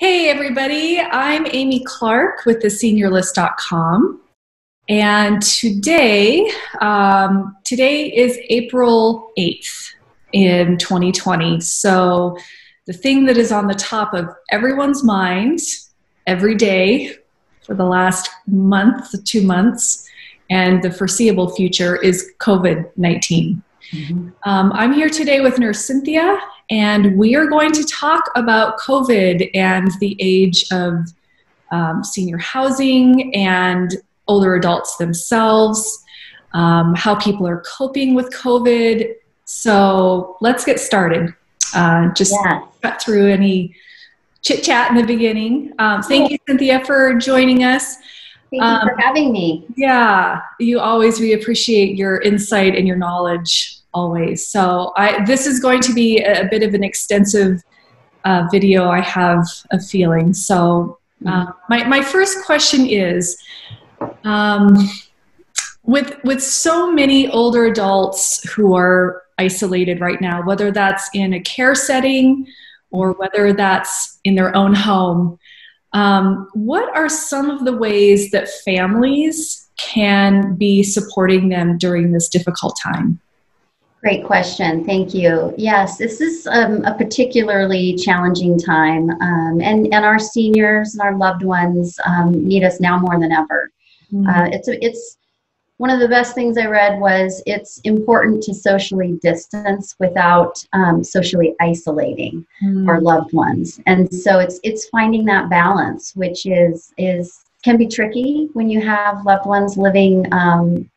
Hey, everybody. I'm Amie Clark with the seniorlist.com. And today, um, today is April 8th in 2020. So, the thing that is on the top of everyone's mind every day for the last month, two months, and the foreseeable future is COVID 19. Mm-hmm. Um, I'm here today with Nurse Cynthia, and we are going to talk about COVID and the age of um, senior housing and older adults themselves, um, how people are coping with COVID. So let's get started. Uh, just yeah. cut through any chit chat in the beginning. Um, thank you, Cynthia, for joining us. Thank you for um, having me. Yeah, you always, we appreciate your insight and your knowledge always. So I, this is going to be a, bit of an extensive uh, video. I have a feeling. So uh, mm-hmm. my my first question is, um, with with so many older adults who are isolated right now, whether that's in a care setting or whether that's in their own home. Um, what are some of the ways that families can be supporting them during this difficult time? Great question. Thank you. Yes, this is um, a particularly challenging time, um, and and our seniors and our loved ones um, need us now more than ever. Mm-hmm. Uh, it's a, it's one of the best things I read was it's important to socially distance without um, socially isolating mm-hmm. our loved ones, and so it's it's finding that balance, which is is can be tricky when you have loved ones living um,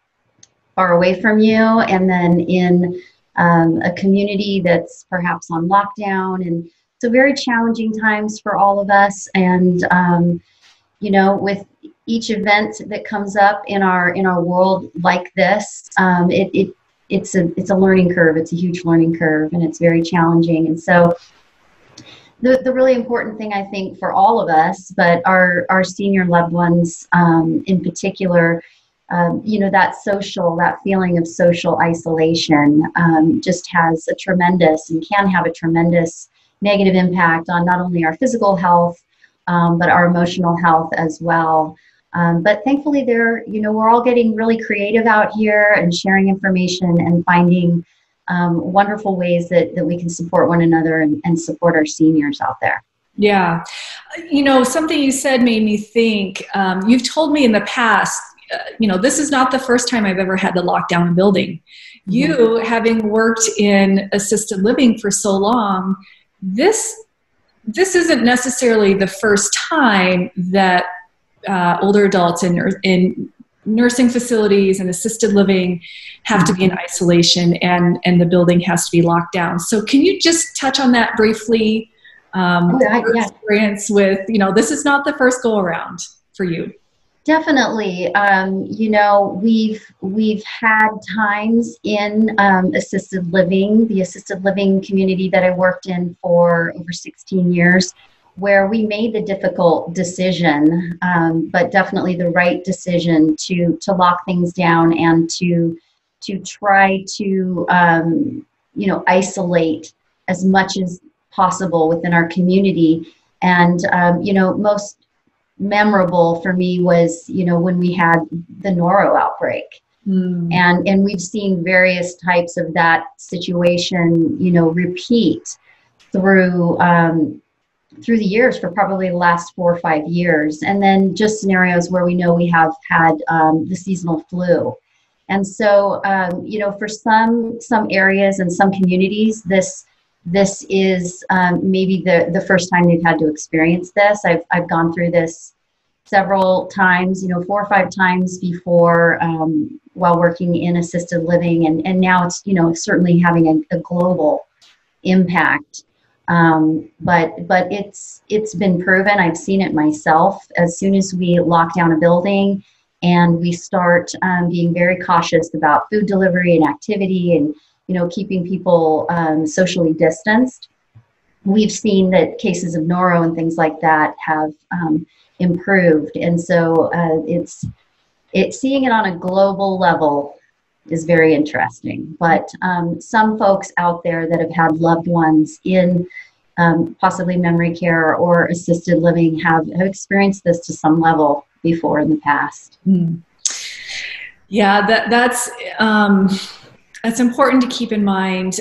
far away from you. And then in um, a community that's perhaps on lockdown. And so very challenging times for all of us. And um, you know with each event that comes up in our in our world like this um, it, it it's a it's a learning curve. It's a huge learning curve and it's very challenging. And so the, the really important thing I think for all of us, but our, our senior loved ones um, in particular, um, you know, that social, that feeling of social isolation um, just has a tremendous and can have a tremendous negative impact on not only our physical health, um, but our emotional health as well. Um, but thankfully, there, you know, we're all getting really creative out here and sharing information and finding um, wonderful ways that, that we can support one another and, and support our seniors out there. Yeah. You know, something you said made me think. Um, you've told me in the past you know, this is not the first time I've ever had to lock down a building. Mm-hmm. You, having worked in assisted living for so long, this this isn't necessarily the first time that uh, older adults in in nursing facilities and assisted living have to be in mm-hmm. isolation and and the building has to be locked down. So, can you just touch on that briefly? Um, oh, yeah. experience with you know this is not the first go around for you. Definitely. Um, you know, we've we've had times in um, assisted living, the assisted living community that I worked in for over 16 years, where we made the difficult decision, um, but definitely the right decision to to lock things down and to to try to um, you know isolate as much as possible within our community. And um, you know, most memorable for me was you know when we had the noro outbreak. Mm. and and we've seen various types of that situation you know repeat through um, through the years for probably the last four or five years. And then just scenarios where we know we have had um, the seasonal flu. And so um, you know for some some areas and some communities this this is um, maybe the, the first time they've had to experience this. I've, I've gone through this several times, you know, four or five times before um, while working in assisted living. And, and now it's, you know, certainly having a, a global impact. Um, but but it's it's been proven. I've seen it myself. As soon as we lock down a building and we start um, being very cautious about food delivery and activity and you know, keeping people um, socially distanced. We've seen that cases of noro and things like that have um, improved, and so uh, it's it seeing it on a global level is very interesting. But um, some folks out there that have had loved ones in um, possibly memory care or assisted living have, have experienced this to some level before in the past. Mm. Yeah, that that's um, that's important to keep in mind.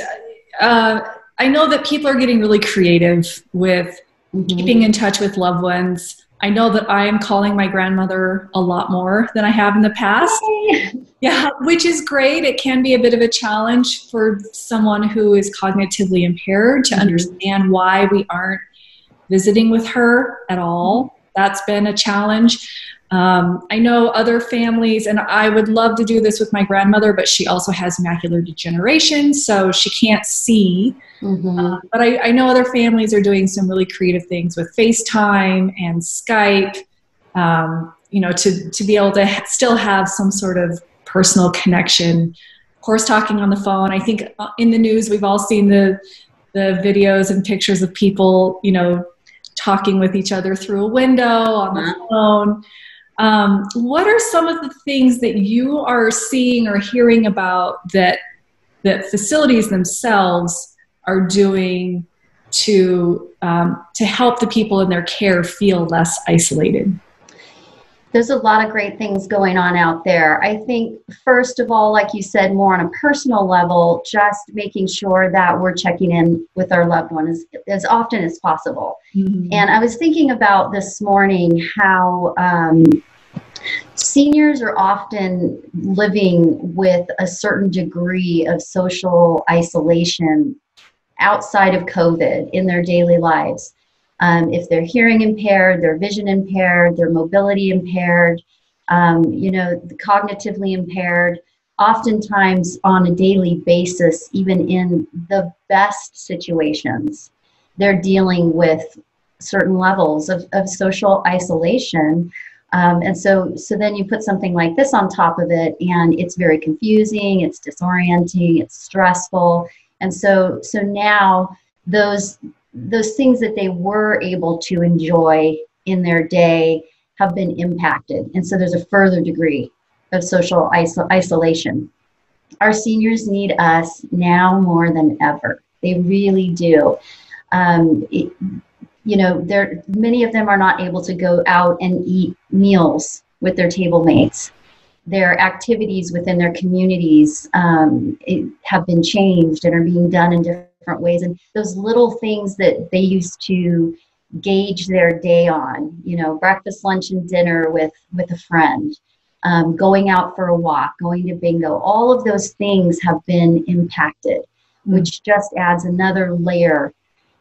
Uh, I know that people are getting really creative with mm-hmm. keeping in touch with loved ones. I know that I am calling my grandmother a lot more than I have in the past. Yeah, which is great. It can be a bit of a challenge for someone who is cognitively impaired to mm-hmm. understand why we aren't visiting with her at all. That's been a challenge. Um, I know other families, and I would love to do this with my grandmother, but she also has macular degeneration, so she can't see. Mm-hmm. Uh, but I, I, know other families are doing some really creative things with FaceTime and Skype, um, you know, to, to be able to ha- still have some sort of personal connection. Of course, talking on the phone. I think uh, in the news, we've all seen the, the videos and pictures of people, you know, talking with each other through a window on the uh-huh. phone. Um, what are some of the things that you are seeing or hearing about that that facilities themselves are doing to um, to help the people in their care feel less isolated? There's a lot of great things going on out there. I think, first of all, like you said, more on a personal level, just making sure that we're checking in with our loved one as, as often as possible. Mm-hmm. And I was thinking about this morning how um, seniors are often living with a certain degree of social isolation outside of COVID in their daily lives. Um, if they're hearing impaired, they're vision impaired, they're mobility impaired, um, you know, cognitively impaired, oftentimes on a daily basis, even in the best situations, they're dealing with certain levels of, of social isolation. Um, and so, so then you put something like this on top of it, and it's very confusing, it's disorienting, it's stressful, and so, so now those those things that they were able to enjoy in their day have been impacted, and so there's a further degree of social iso- isolation. Our seniors need us now more than ever. They really do. Um, it, you know, there many of them are not able to go out and eat meals with their table mates. Their activities within their communities um, have been changed and are being done in different ways. And those little things that they used to gauge their day on, you know, breakfast, lunch, and dinner with with a friend, um, going out for a walk, going to bingo, all of those things have been impacted, which just adds another layer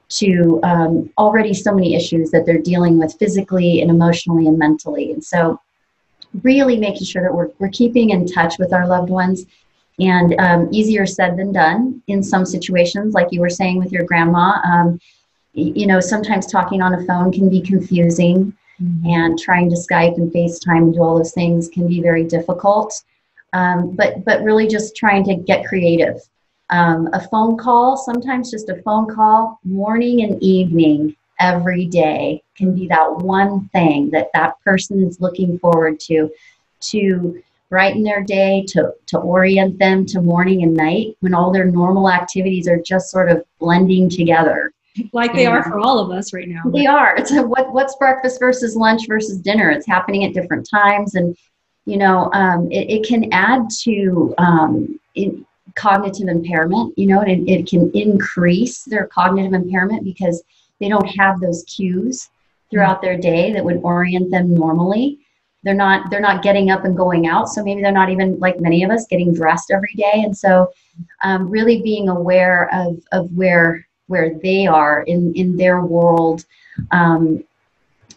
to um, already so many issues that they're dealing with physically and emotionally and mentally. And so, really making sure that we're, we're keeping in touch with our loved ones. And um, easier said than done in some situations, like you were saying with your grandma. Um, you know, sometimes talking on a phone can be confusing, mm-hmm. and trying to Skype and FaceTime and do all those things can be very difficult. Um, but but really just trying to get creative um, a phone call, sometimes just a phone call, morning and evening every day can be that one thing that that person is looking forward to, to brighten their day, to, to orient them to morning and night when all their normal activities are just sort of blending together. Like they are for all of us right now. They are. It's a, what, what's breakfast versus lunch versus dinner. It's happening at different times. And, you know, um, it, it, can add to um, it, cognitive impairment, you know, and it, it can increase their cognitive impairment because they don't have those cues throughout their day that would orient them normally they're not they're not getting up and going out. So maybe they're not even like many of us getting dressed every day. And so um, really being aware of of where where they are in in their world um,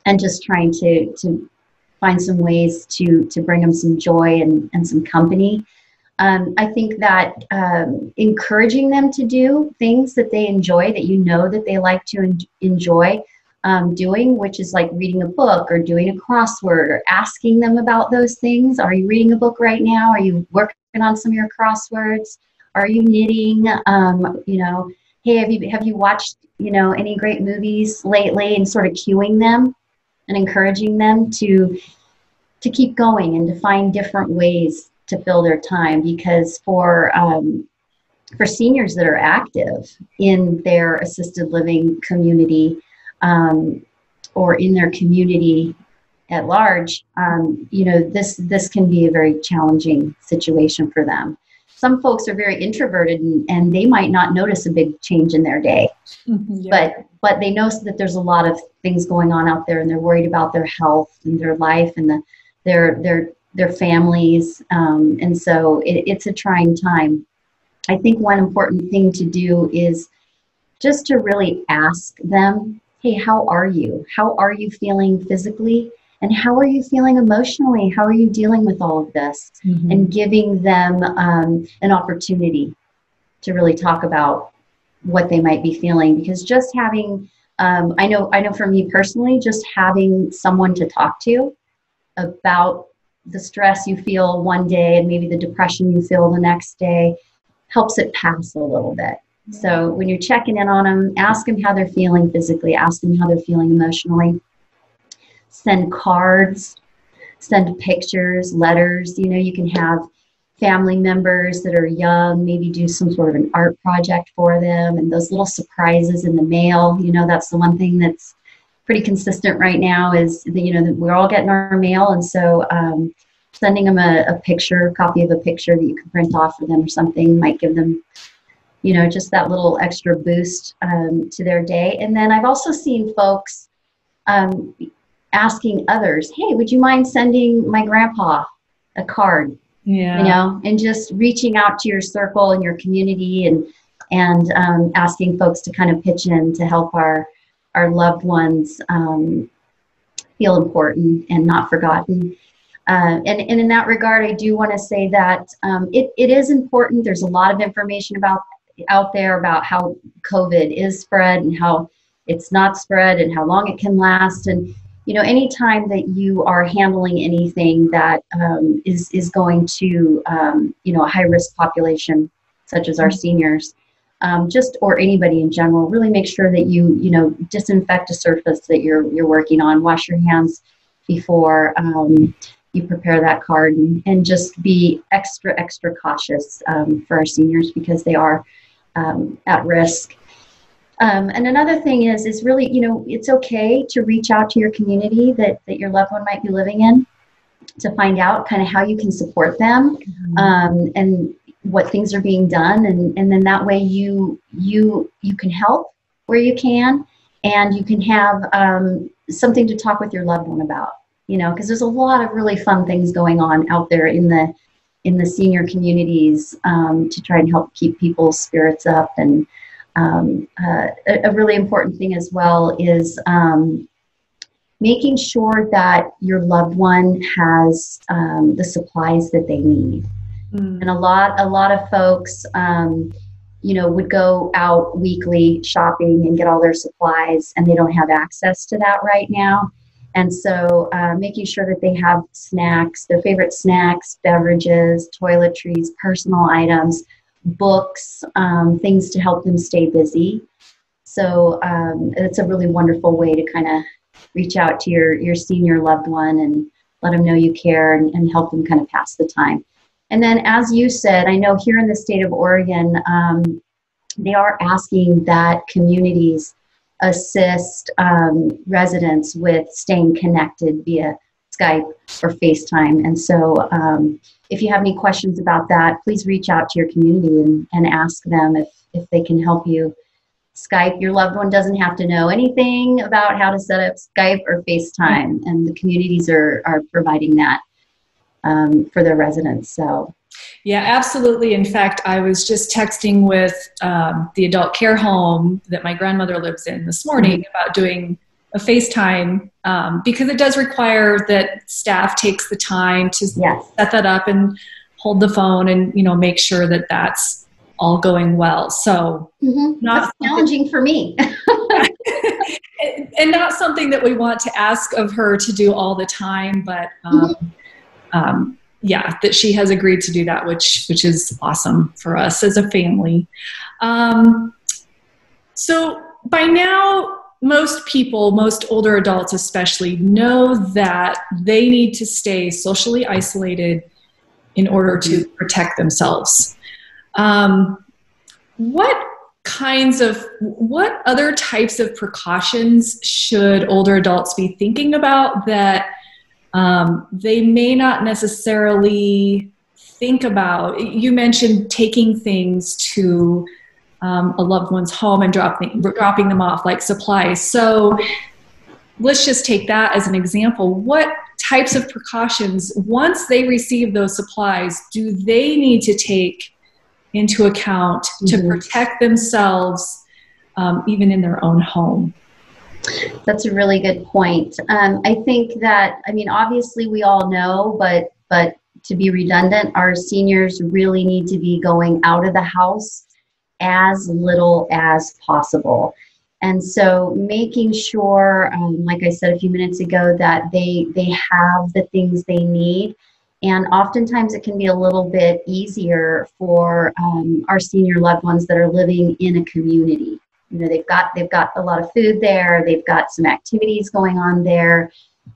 and just trying to to find some ways to to bring them some joy and, and some company. Um, I think that um, encouraging them to do things that they enjoy, that you know that they like to en- enjoy um, doing, which is like reading a book or doing a crossword or asking them about those things. Are you reading a book right now? Are you working on some of your crosswords? Are you knitting? Um, you know, hey, have you have you watched you know any great movies lately? And sort of cueing them and encouraging them to to keep going and to find different ways to fill their time because for um, for seniors that are active in their assisted living community um, or in their community at large, um, you know, this this can be a very challenging situation for them. Some folks are very introverted and, and they might not notice a big change in their day, mm-hmm, yeah. but but they know that there's a lot of things going on out there, and they're worried about their health and their life and the, their their their families, um, and so it, it's a trying time. I think one important thing to do is just to really ask them, "Hey, how are you? How are you feeling physically?" and how are you feeling emotionally how are you dealing with all of this mm-hmm. and giving them um, an opportunity to really talk about what they might be feeling because just having um, i know i know for me personally just having someone to talk to about the stress you feel one day and maybe the depression you feel the next day helps it pass a little bit so when you're checking in on them ask them how they're feeling physically ask them how they're feeling emotionally send cards, send pictures, letters. You know, you can have family members that are young, maybe do some sort of an art project for them, and those little surprises in the mail. You know, that's the one thing that's pretty consistent right now is that, you know, we're all getting our mail, and so um, sending them a, a picture, copy of a picture that you can print off for them or something might give them you know, just that little extra boost um, to their day. And then I've also seen folks, um, asking others, hey, would you mind sending my grandpa a card? Yeah. You know, and just reaching out to your circle and your community and and um, asking folks to kind of pitch in to help our our loved ones um, feel important and not forgotten. Uh, and, and in that regard, I do want to say that um, it, it is important. There's a lot of information about out there about how COVID is spread and how it's not spread and how long it can last. And you know, anytime that you are handling anything that um, is is going to, um, you know, a high risk population, such as our mm-hmm. seniors, um, just or anybody in general, really make sure that you, you know, disinfect a surface that you're you're working on. Wash your hands before um, you prepare that card, and, and, just be extra extra cautious um, for our seniors because they are um, at risk. Um, and another thing is, is really, you know, it's okay to reach out to your community that, that your loved one might be living in to find out kind of how you can support them mm-hmm. um, and what things are being done. And, and then that way you, you, you can help where you can and you can have um, something to talk with your loved one about, you know, because there's a lot of really fun things going on out there in the, in the senior communities um, to try and help keep people's spirits up and, um, uh, a, a, really important thing as well is um, making sure that your loved one has um, the supplies that they need. Mm. And a lot, a lot of folks, um, you know, would go out weekly shopping and get all their supplies, and they don't have access to that right now. And so, uh, making sure that they have snacks, their favorite snacks, beverages, toiletries, personal items books, um, things to help them stay busy. So um, it's a really wonderful way to kind of reach out to your, your senior loved one and let them know you care and, and help them kind of pass the time. And then, as you said, I know here in the state of Oregon, um, they are asking that communities assist um, residents with staying connected via Skype or FaceTime. And so, um, if you have any questions about that, please reach out to your community and, and ask them if, if they can help you. Skype, your loved one doesn't have to know anything about how to set up Skype or FaceTime, and the communities are, are providing that um, for their residents. So, yeah, absolutely. In fact, I was just texting with um, the adult care home that my grandmother lives in this morning mm-hmm. about doing a FaceTime um, because it does require that staff takes the time to yes. set that up and hold the phone and you know make sure that that's all going well. So mm-hmm. not challenging for me. and not something that we want to ask of her to do all the time, but um, mm-hmm. um, yeah, that she has agreed to do that, which which is awesome for us as a family. Um, so by now most people, most older adults especially, know that they need to stay socially isolated in order to mm-hmm. protect themselves. Um, what kinds of what other types of precautions should older adults be thinking about that um, they may not necessarily think about you mentioned taking things to um, a loved one's home and dropping dropping them off like supplies. So let's just take that as an example. What types of precautions once they receive those supplies do they need to take into account to mm-hmm. protect themselves um, even in their own home that's a really good point. Um, i think that i mean obviously we all know but but to be redundant our seniors really need to be going out of the house as little as possible. And so making sure um, like i said a few minutes ago that they they have the things they need. And oftentimes it can be a little bit easier for um, our senior loved ones that are living in a community. You know, they've got they've got a lot of food there. They've got some activities going on there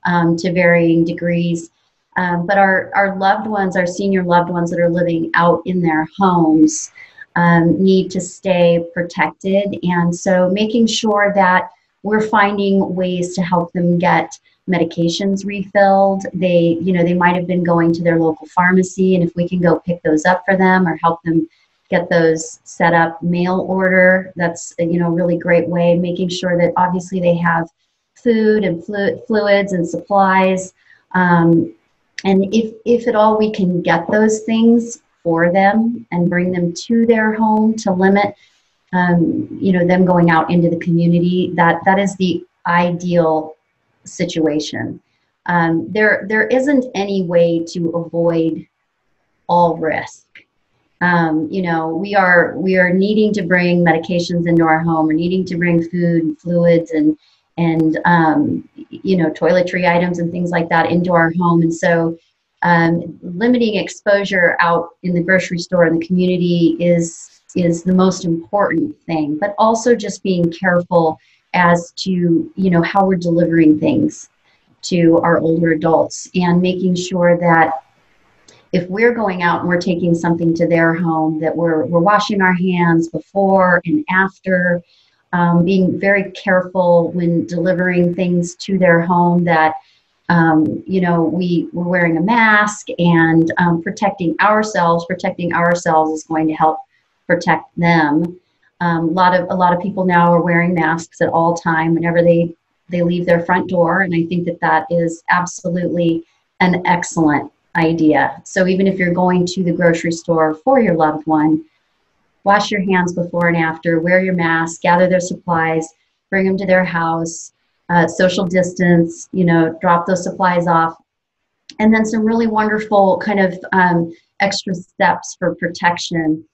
um, to varying degrees. Um, but our, our loved ones, our senior loved ones that are living out in their homes, um, need to stay protected. And so making sure that we're finding ways to help them get medications refilled. They, you know, they might have been going to their local pharmacy, and if we can go pick those up for them or help them get those set up mail order, that's you know really great way. Making sure that obviously they have food and flu- fluids and supplies, um, and if if at all we can get those things for them and bring them to their home to limit um, you know them going out into the community that that is the ideal situation. Um, there, there isn't any way to avoid all risk. Um, you know, we are we are needing to bring medications into our home. We're needing to bring food and fluids and and um, you know toiletry items and things like that into our home. And so, um, limiting exposure out in the grocery store in the community is is the most important thing. But also just being careful as to you know how we're delivering things to our older adults and making sure that if we're going out and we're taking something to their home that we're, we're washing our hands before and after um, being very careful when delivering things to their home that um, you know we we're wearing a mask and um, protecting ourselves protecting ourselves is going to help protect them. Um, a lot of a lot of people now are wearing masks at all time whenever they they leave their front door, and I think that that is absolutely an excellent idea. So even if you're going to the grocery store for your loved one, wash your hands before and after, wear your mask, gather their supplies, bring them to their house, uh, social distance, you know, drop those supplies off, and then some really wonderful kind of um, extra steps for protection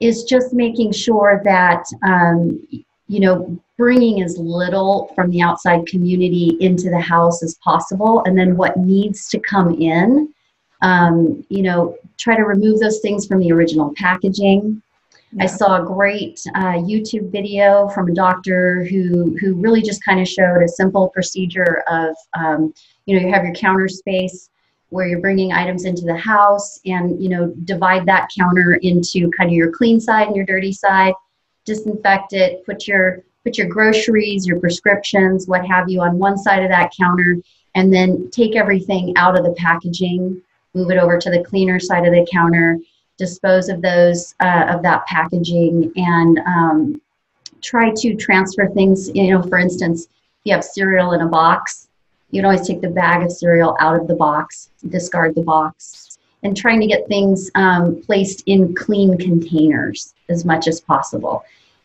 is just making sure that um, you know bringing as little from the outside community into the house as possible and then what needs to come in um, you know try to remove those things from the original packaging. Yeah. i saw a great uh, youtube video from a doctor who who really just kind of showed a simple procedure of um, you know you have your counter space where you're bringing items into the house and you know divide that counter into kind of your clean side and your dirty side. Disinfect it put your put your groceries your prescriptions what have you on one side of that counter and then take everything out of the packaging move it over to the cleaner side of the counter dispose of those uh, of that packaging and um, try to transfer things you know for instance if you have cereal in a box you can always take the bag of cereal out of the box, discard the box, and trying to get things um, placed in clean containers as much as possible.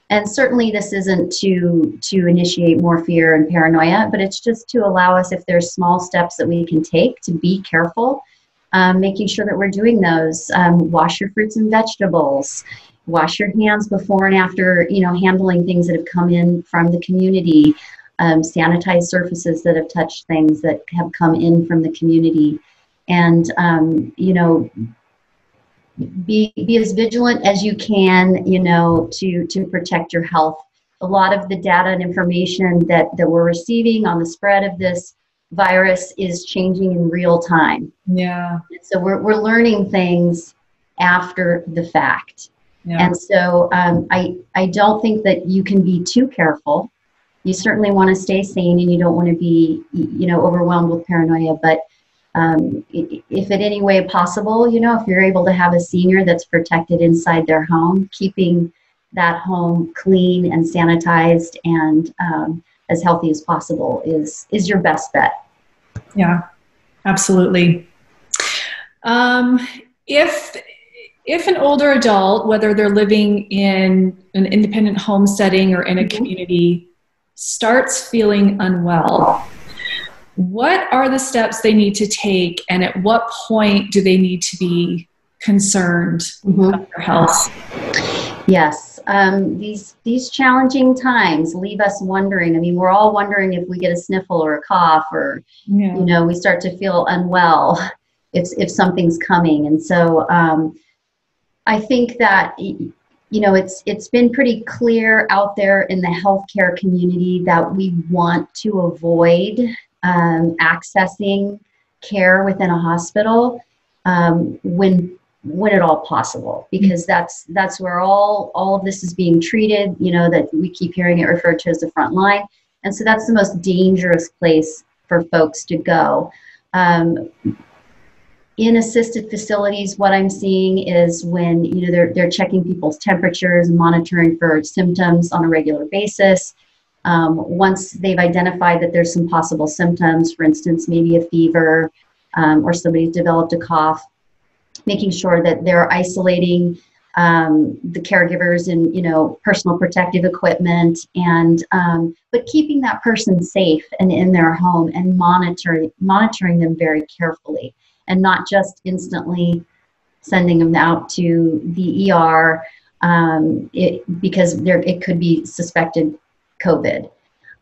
And certainly, this isn't to to initiate more fear and paranoia, but it's just to allow us, if there's small steps that we can take, to be careful, um, making sure that we're doing those. Um, wash your fruits and vegetables. Wash your hands before and after, you know, handling things that have come in from the community um, sanitize surfaces that have touched things that have come in from the community, and um, you know, be be as vigilant as you can, you know, to to protect your health. A lot of the data and information that that we're receiving on the spread of this virus is changing in real time. Yeah. So we're we're learning things after the fact. Yeah. And so um, I, I don't think that you can be too careful. You certainly want to stay sane and you don't want to be, you know, overwhelmed with paranoia. But um, if at any way possible, you know, if you're able to have a senior that's protected inside their home, keeping that home clean and sanitized and um, as healthy as possible is is your best bet. Yeah, absolutely. Um, if if an older adult, whether they're living in an independent home setting or in a mm-hmm. community, starts feeling unwell, what are the steps they need to take, and at what point do they need to be concerned mm-hmm. about their health? Yes, um, these these challenging times leave us wondering. I mean, we're all wondering if we get a sniffle or a cough, or yeah. you know, we start to feel unwell if if something's coming. And so, um, I think that you know it's it's been pretty clear out there in the healthcare community that we want to avoid um, accessing care within a hospital um, when when at all possible because that's that's where all all of this is being treated you know that we keep hearing it referred to as the front line. And so that's the most dangerous place for folks to go. Um, in assisted facilities what i'm seeing is when you know they're, they're checking people's temperatures and monitoring for symptoms on a regular basis. Um, once they've identified that there's some possible symptoms for instance maybe a fever um, or somebody's developed a cough making sure that they're isolating um, the caregivers and you know personal protective equipment and um, but keeping that person safe and in their home and monitoring monitoring them very carefully and not just instantly sending them out to the ER um, it, because there it could be suspected COVID.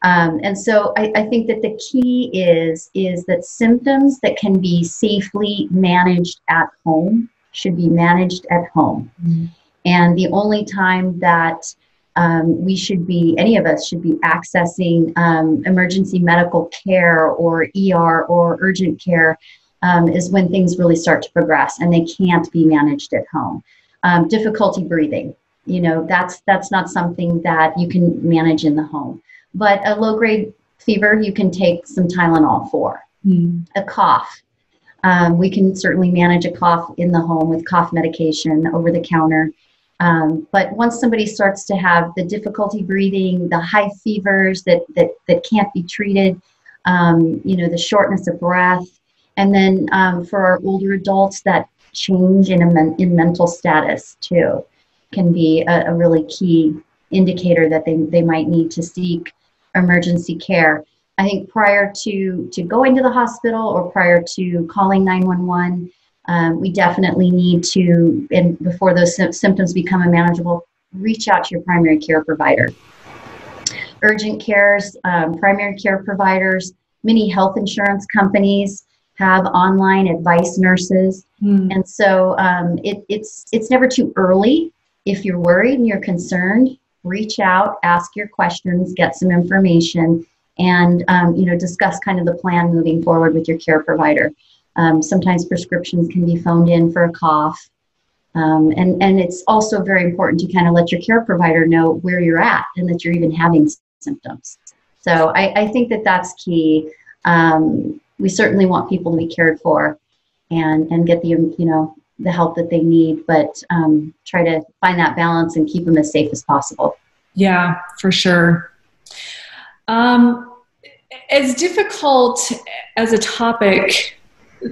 Um, and so I, I, think that the key is is that symptoms that can be safely managed at home should be managed at home. Mm-hmm. And the only time that um, we should be, any of us should be accessing um, emergency medical care or ER or urgent care um, is when things really start to progress and they can't be managed at home. Um, difficulty breathing, you know, that's that's not something that you can manage in the home. But a low grade fever, you can take some Tylenol for. Mm. A cough, um, we can certainly manage a cough in the home with cough medication over the counter. Um, but once somebody starts to have the difficulty breathing, the high fevers that that, that can't be treated, um, you know, the shortness of breath, and then um, for our older adults, that change in men- in mental status too can be a, a really key indicator that they, they might need to seek emergency care. I think prior to, to going to the hospital or prior to calling 911, um, we definitely need to, and before those sy- symptoms become unmanageable, reach out to your primary care provider. Urgent cares, um, primary care providers, many health insurance companies have online advice nurses, mm. and so um, it, it's it's never too early if you're worried and you're concerned reach out, ask your questions, get some information, and um, you know discuss kind of the plan moving forward with your care provider. Um, sometimes prescriptions can be phoned in for a cough, um, and and it's also very important to kind of let your care provider know where you're at and that you're even having symptoms. So I, I think that that's key. Um, we certainly want people to be cared for, and and get the you know the help that they need, but um, try to find that balance and keep them as safe as possible. Yeah, for sure. Um, as difficult as a topic,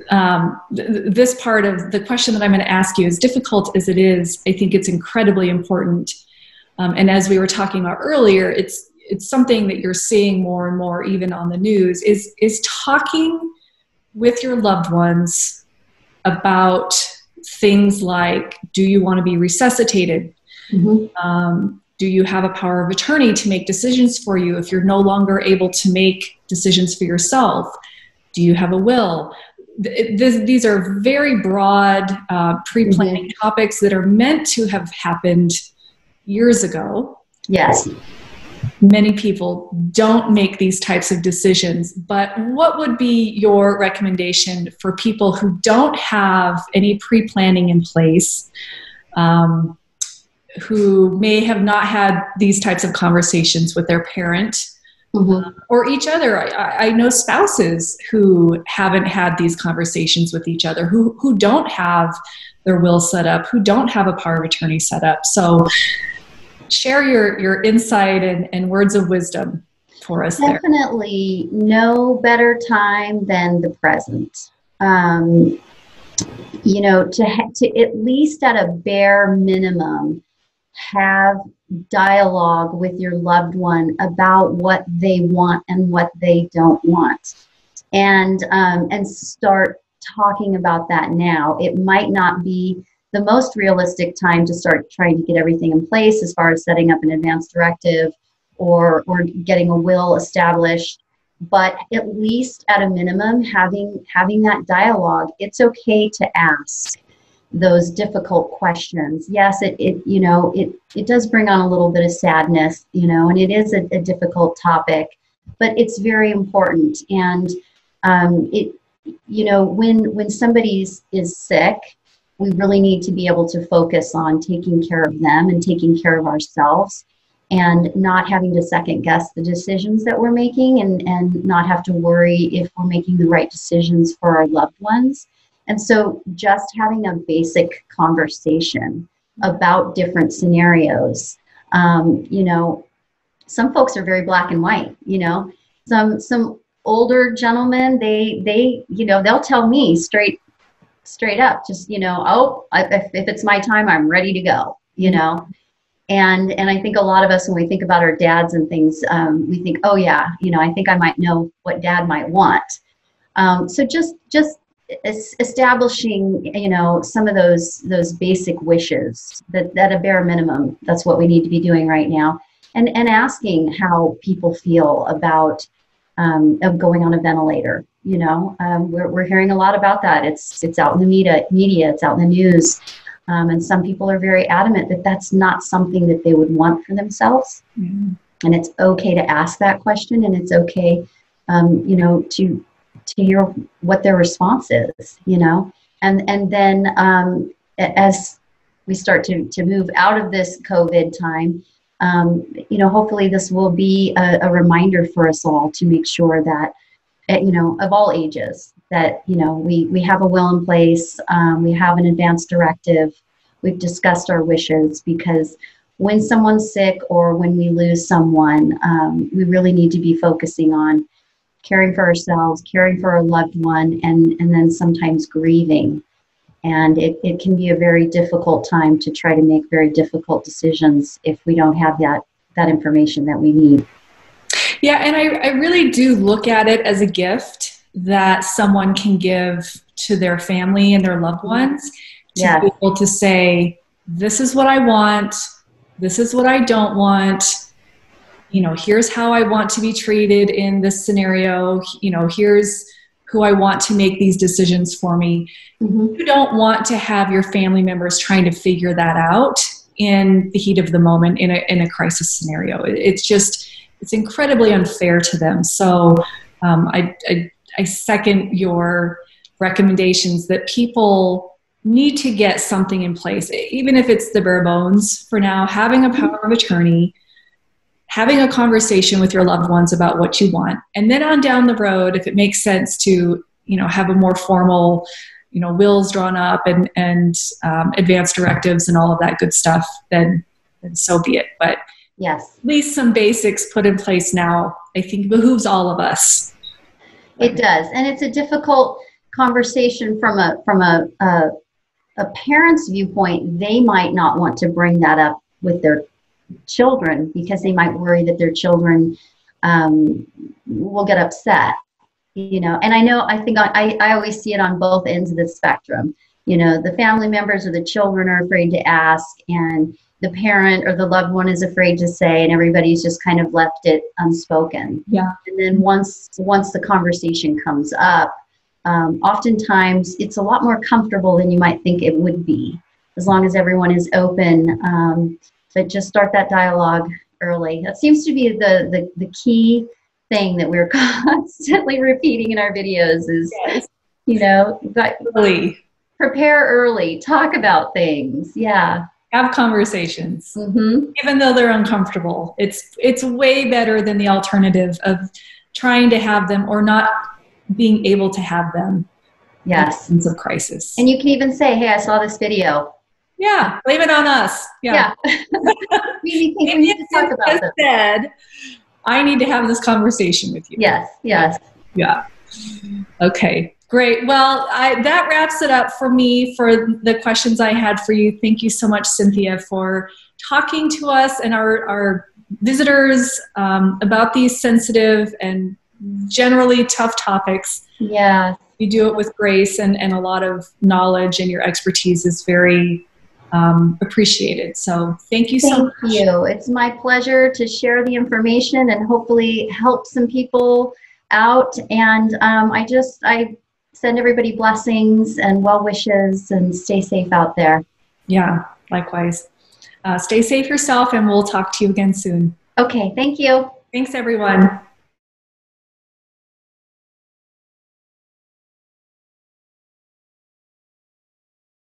um, th- this part of the question that I'm going to ask you, as difficult as it is, I think it's incredibly important. Um, and as we were talking about earlier, it's it's something that you're seeing more and more, even on the news. Is is talking with your loved ones about things like do you want to be resuscitated? Mm-hmm. um, do you have a power of attorney to make decisions for you if you're no longer able to make decisions for yourself? Do you have a will? These are very broad uh, pre-planning mm-hmm. topics that are meant to have happened years ago. Yes many people don't make these types of decisions. But what would be your recommendation for people who don't have any pre planning in place? Um, who may have not had these types of conversations with their parent mm-hmm. or each other. I, I, know spouses who haven't had these conversations with each other, who who don't have their will set up, who don't have a power of attorney set up. So share your your insight and, and words of wisdom for us definitely there. no better time than the present. Um, you know to ha- to at least at a bare minimum have dialogue with your loved one about what they want and what they don't want. And um, and start talking about that now. It might not be the most realistic time to start trying to get everything in place as far as setting up an advance directive or or getting a will established. But at least at a minimum having having that dialogue it's okay to ask those difficult questions. Yes it, it you know it it does bring on a little bit of sadness you know and it is a, a difficult topic but it's very important. And um, it you know when when somebody is sick we really need to be able to focus on taking care of them and taking care of ourselves and not having to second guess the decisions that we're making and, and not have to worry if we're making the right decisions for our loved ones. And so just having a basic conversation about different scenarios. Um, you know, some folks are very black and white, you know. Some some older gentlemen, they they, you know, they'll tell me straight straight up, just, you know, oh, if, if it's my time, I'm ready to go, you know? And and i think a lot of us when we think about our dads and things um, we think oh yeah you know i think i might know what dad might want. Um, so just just establishing you know some of those those basic wishes that that a bare minimum that's what we need to be doing right now. And and asking how people feel about um, of going on a ventilator you know um, we're, we're hearing a lot about that it's it's out in the media media it's out in the news um, and some people are very adamant that that's not something that they would want for themselves. Mm-hmm. And it's okay to ask that question, and it's okay, um, you know, to to hear what their response is, you know, and and then um, as we start to to move out of this COVID time, um, you know, hopefully this will be a, a reminder for us all to make sure that, you know, of all ages, that you know we we have a will in place um, we have an advance directive. We've discussed our wishes because when someone's sick or when we lose someone um, we really need to be focusing on caring for ourselves caring for our loved one and and then sometimes grieving. And it, it can be a very difficult time to try to make very difficult decisions if we don't have that that information that we need yeah and i, I really do look at it as a gift that someone can give to their family and their loved ones to yeah. be able to say, this is what I want, this is what I don't want. You know, here's how I want to be treated in this scenario. You know, here's who I want to make these decisions for me. Mm-hmm. You don't want to have your family members trying to figure that out in the heat of the moment in a, in a crisis scenario. It's just, it's incredibly unfair to them. So um, I, I I second your recommendations that people need to get something in place, even if it's the bare bones for now, having a power of attorney, having a conversation with your loved ones about what you want. And then on down the road, if it makes sense to, you know, have a more formal, you know, wills drawn up and, and um, advance directives and all of that good stuff, then, then so be it. But yes, at least some basics put in place now, I think behooves all of us. It does, and it's a difficult conversation from a from a, a a parent's viewpoint. They might not want to bring that up with their children because they might worry that their children um, will get upset. You know, and I know I think I, I always see it on both ends of the spectrum. You know, the family members or the children are afraid to ask, and the parent or the loved one is afraid to say and everybody's just kind of left it unspoken. Yeah. And then once once the conversation comes up um, oftentimes it's a lot more comfortable than you might think it would be as long as everyone is open um, but just start that dialogue early. That seems to be the the, the key thing that we're constantly repeating in our videos is yes. you know but prepare early talk about things yeah have conversations, Mm-hmm. even though they're uncomfortable. It's it's way better than the alternative of trying to have them or not being able to have them. Yes. in of crisis. And you can even say, "Hey, I saw this video." yeah, blame it on us. Yeah. Yeah. we need, we need to talk about this. said, I need to have this conversation with you. Yes. Yes. Yeah. Okay. Great. Well, I, that wraps it up for me for the questions I had for you. Thank you so much, Cynthia, for talking to us and our, our visitors um, about these sensitive and generally tough topics. Yeah. You do it with grace and, and a lot of knowledge, and your expertise is very um, appreciated. So, thank you so Thank much. you. It's my pleasure to share the information and hopefully help some people out. And um, I just I send everybody blessings and well wishes and stay safe out there. Yeah, likewise. Uh, stay safe yourself, and we'll talk to you again soon. Okay. Thank you. Thanks, everyone.